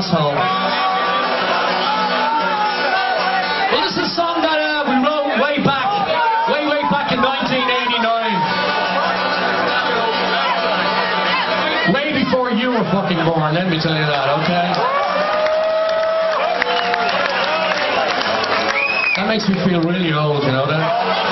asshole. Well, this is a song that uh, we wrote way back, way, way back in 1989. Way before you were fucking born, let me tell you that, okay? That makes me feel really old, you know that?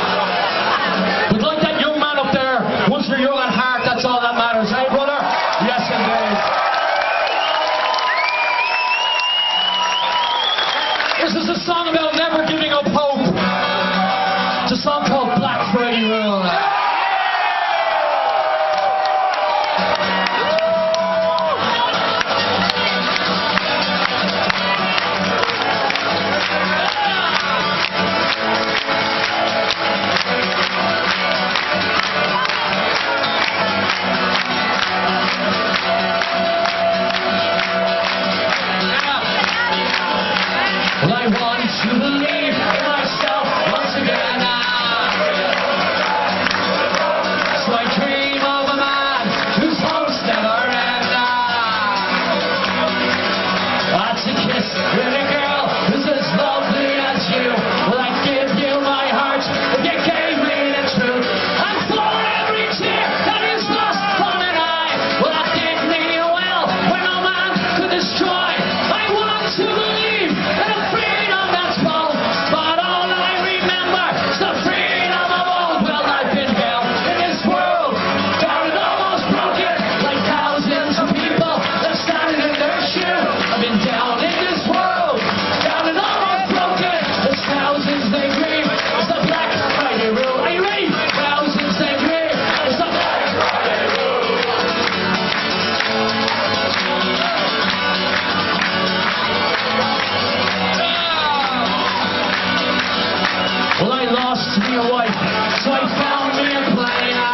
So I found me a player.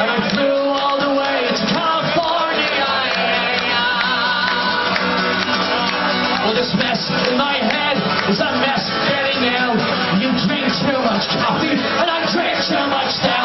And I flew all the way to California. Well, this mess in my head is a mess getting out. You drink too much coffee, and I drink too much now.